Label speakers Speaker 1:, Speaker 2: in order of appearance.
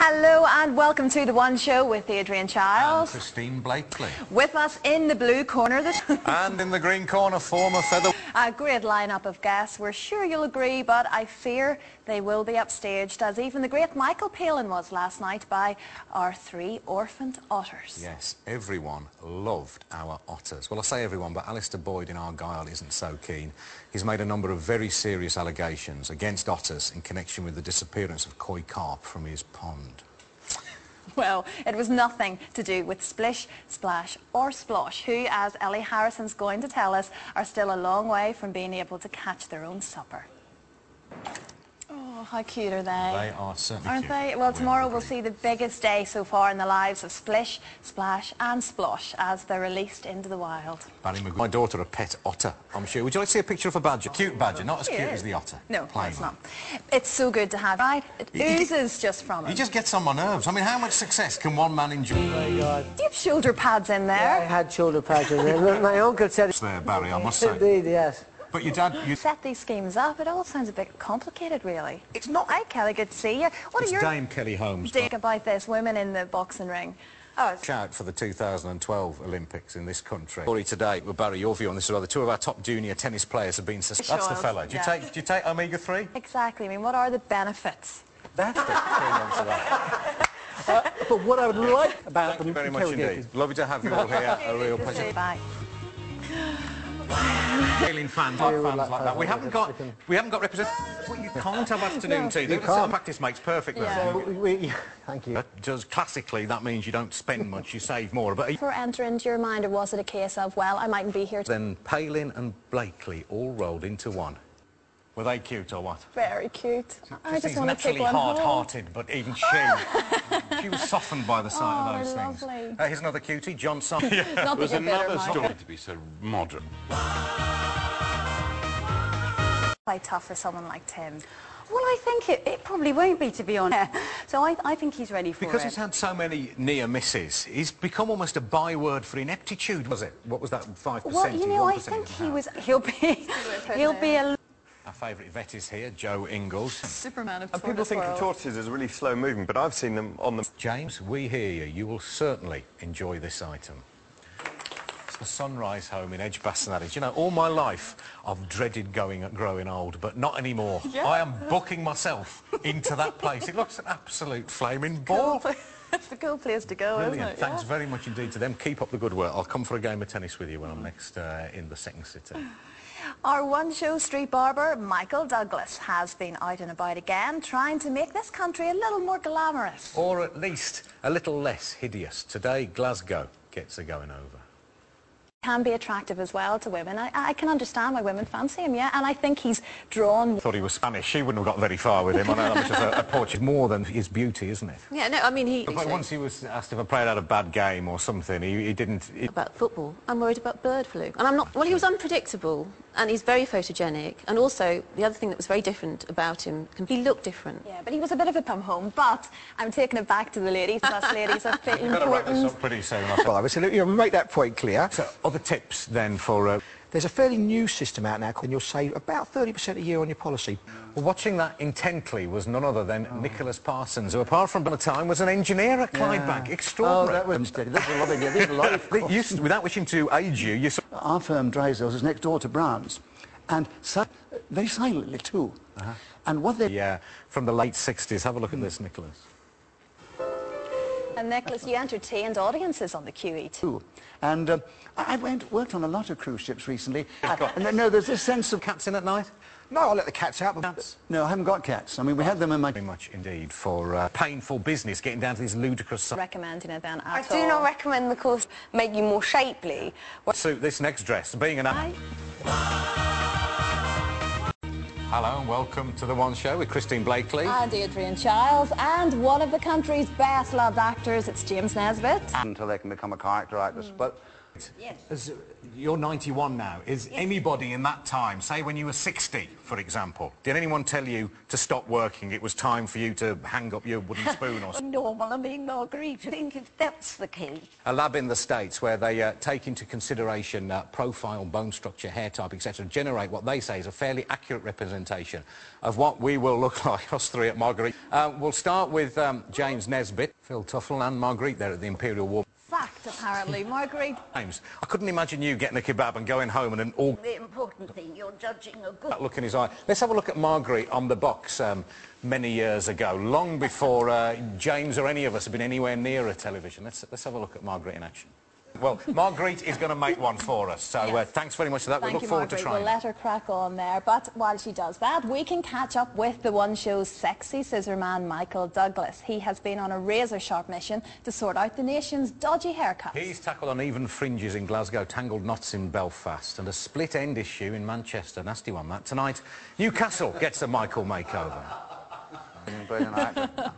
Speaker 1: Hello and welcome to The One Show with Adrian
Speaker 2: Chiles.
Speaker 1: And
Speaker 2: Christine Bleakley.
Speaker 1: With us in the blue corner, this
Speaker 2: and in the green corner, former feather...
Speaker 1: a great lineup of guests. We're sure you'll agree, but I fear they will be upstaged, as even the great Michael Palin was last night by our three orphaned otters.
Speaker 2: Yes, everyone loved our otters. Well, I say everyone, but Alistair Boyd in Argyll isn't so keen. He's made a number of very serious allegations against otters in connection with the disappearance of koi carp from his pond.
Speaker 1: Well, it was nothing to do with Splish, Splash or Splosh, who, as Ellie Harrison's going to tell us, are still a long way from being able to catch their own supper. Oh, how cute are they?
Speaker 2: They are certainly
Speaker 1: Aren't
Speaker 2: cute.
Speaker 1: they? Well,
Speaker 2: We
Speaker 1: tomorrow we'll see the biggest day so far in the lives of Splish, Splash and Splosh as they're released into the wild.
Speaker 2: Barry McGuigan. My daughter, a pet otter, I'm sure. Would you like to see a picture of a badger? Cute badger, not as cute
Speaker 1: Cute.
Speaker 2: as the otter.
Speaker 1: No,
Speaker 2: Plain
Speaker 1: it's not. It's so good to have, right? It
Speaker 2: He- he-
Speaker 1: oozes just from
Speaker 2: He
Speaker 1: it.
Speaker 2: just gets on my nerves. I mean, how much success can one man enjoy?
Speaker 3: Oh, my God.
Speaker 1: Do you have shoulder pads in there?
Speaker 3: I had shoulder patches. and my uncle said...
Speaker 2: It's There, Barry, I must say.
Speaker 3: Indeed, yes.
Speaker 2: But your dad, you...
Speaker 1: Set these schemes up. It all sounds a bit complicated, really.
Speaker 2: It's not.
Speaker 1: Hi, Kelly. Good to see you. What
Speaker 2: It's
Speaker 1: are your
Speaker 2: Dame Kelly Holmes.
Speaker 1: take about this? Women in the boxing ring. Oh,
Speaker 2: Shout for the 2012 Olympics in this country. Story today with Barry, your view on this as well. The two of our top junior tennis players have been suspended. That's the
Speaker 1: Sure,
Speaker 2: fella. Do you
Speaker 1: yeah.
Speaker 2: take do you take omega-3?
Speaker 1: exactly. I mean, what are the benefits?
Speaker 2: That's the three months of that.
Speaker 3: Uh, but what I would like about
Speaker 2: Thank you very much indeed. Lovely to have you all here. A real pleasure.
Speaker 1: Bye.
Speaker 2: Feeling fans, like fans like that. We haven't got we haven't got represent. Well, you can't have afternoon
Speaker 3: No,
Speaker 2: tea.
Speaker 3: you can't.
Speaker 2: practice makes perfect.
Speaker 1: Yeah.
Speaker 2: though.
Speaker 3: We, we, thank you.
Speaker 2: That does classically that means you don't spend much, you save more. But
Speaker 1: For enter into your mind, or was it a case of, well, I mightn't be here?
Speaker 2: then Palin and Bleakley all rolled into one. Were they cute or what?
Speaker 1: Very cute. I just
Speaker 2: She's
Speaker 1: want to take one
Speaker 2: hard-hearted, but even she, she was softened by the sight
Speaker 1: Oh,
Speaker 2: of those
Speaker 1: they're
Speaker 2: things.
Speaker 1: lovely.
Speaker 2: Uh, here's another cutie, John Simon.
Speaker 1: Not that
Speaker 4: There's
Speaker 1: you're bitter,
Speaker 4: another story to be so modern.
Speaker 1: Quite tough for someone like Tim.
Speaker 5: Well, I think it, it probably won't be, to be honest. So I, I think he's ready for
Speaker 2: Because
Speaker 5: it.
Speaker 2: he's had so many near misses, he's become almost a byword for ineptitude, was it? What was that, 5%?
Speaker 5: well, you know, I think he was... He'll be. he'll be a.
Speaker 2: Our favourite vet is here, Joe Inglis.
Speaker 1: Superman of
Speaker 4: And people think of tortoises as really slow moving, but I've seen them on the...
Speaker 2: James, we hear you. You will certainly enjoy this item. The Sunrise Home in Edgbaston. You know, all my life I've dreaded going growing old, but not anymore. I am booking myself into that place. It looks an absolute flaming ball.
Speaker 1: it's a cool place to go, isn't
Speaker 2: Brilliant.
Speaker 1: it?
Speaker 2: Thanks very much indeed to them. Keep up the good work. I'll come for a game of tennis with you when I'm next uh, in the second city.
Speaker 1: Our one show street barber, Michael Douglas, has been out and about again, trying to make this country a little more glamorous.
Speaker 2: Or at least a little less hideous. Today, Glasgow gets a going over.
Speaker 1: Can be attractive as well to women. I, I can understand why women fancy him, yeah, and I think he's drawn.
Speaker 2: Thought he was Spanish. She wouldn't have got very far with him. I know that much as a, a Portuguese. More than his beauty, isn't it?
Speaker 6: Yeah, no, I mean, he...
Speaker 2: But once he was asked if I played out a bad game or something, he, he didn't... He,
Speaker 6: About football, I'm worried about bird flu. And I'm not... Well, he was unpredictable, and he's very photogenic. And also, the other thing that was very different about him, he looked different.
Speaker 1: Yeah, but he was a bit of a come home. But I'm taking it back to the ladies. Us ladies are feel
Speaker 2: You've got to wrap this
Speaker 1: important.
Speaker 2: up pretty soon. I
Speaker 7: Well, I would say, look, you know, make that point clear.
Speaker 2: So, other tips then for... Uh,
Speaker 7: There's a fairly new system out now, and you'll save about 30% a year on your policy.
Speaker 2: well, watching that intently was none other than oh. Nicholas Parsons, who apart from a time was an engineer at Clydebank.
Speaker 8: Oh,
Speaker 2: Extraordinary.
Speaker 8: Oh, that was steady. That's a lot of This is a lot of
Speaker 2: They without wishing to age you, you...
Speaker 8: Our firm, Drysdale's, is next door to Brown's. And so, very silently, too. Uh-huh. And what they...
Speaker 2: Yeah, from the late 60s. Have a look at this, Nicholas.
Speaker 1: And Nicholas, you entertained audiences on the QE too.
Speaker 8: do. And um, I I went, worked on a lot of cruise ships recently. and no, there's this sense of...
Speaker 2: Cats in at night?
Speaker 7: No, I'll let the cats out.
Speaker 2: Cats.
Speaker 8: No, I haven't got cats. I mean, we had them in my...
Speaker 2: Very much indeed for uh, painful business, getting down to these ludicrous... si-
Speaker 1: Recommending it then
Speaker 9: I
Speaker 1: at
Speaker 9: do
Speaker 1: all.
Speaker 9: not recommend the course make you more shapely.
Speaker 2: suit this next dress. Being an...
Speaker 1: Hi.
Speaker 2: Hello and welcome to The One Show with Christine Bleakley.
Speaker 1: And Adrian Chiles, and one of the country's best loved actors, it's James Nesbitt.
Speaker 10: until they can become a character actress. Hmm. But
Speaker 5: Yes.
Speaker 2: As, you're 91 now. Is anybody in that time, say when you were 60, for example, did anyone tell you to stop working? It was time for you to hang up your wooden spoon or something?
Speaker 5: Normal, I mean, Marguerite, I think if that's the case.
Speaker 2: A lab in the States where they uh, take into consideration uh, profile, bone structure, hair type, etc., generate what they say is a fairly accurate representation of what we will look like, us three at Marguerite. Uh, we'll start with um, James Nesbitt, Phil Tufnell and Marguerite there at the Imperial War
Speaker 1: Fact, apparently. Marguerite,
Speaker 2: James, I couldn't imagine you getting a kebab and going home and an all
Speaker 5: The important thing, you're judging a good...
Speaker 2: that look in his eye. Let's have a look at Marguerite on the box um, many years ago, long before uh, James or any of us have been anywhere near a television. Let's, let's have a look at Marguerite in action. Well, Marguerite is going to make one for us, so uh, thanks very much for that. we
Speaker 1: thank
Speaker 2: look
Speaker 1: you,
Speaker 2: forward
Speaker 1: Marguerite.
Speaker 2: to trying.
Speaker 1: We'll let her crack on there. But while she does that, we can catch up with the One Show's sexy scissor man, Michael Douglas. He has been on a razor-sharp mission to sort out the nation's dodgy haircuts.
Speaker 2: He's tackled uneven fringes in Glasgow, tangled knots in Belfast, and a split-end issue in Manchester. Nasty one, that. Tonight, Newcastle gets a Michael makeover.
Speaker 8: Being an actor.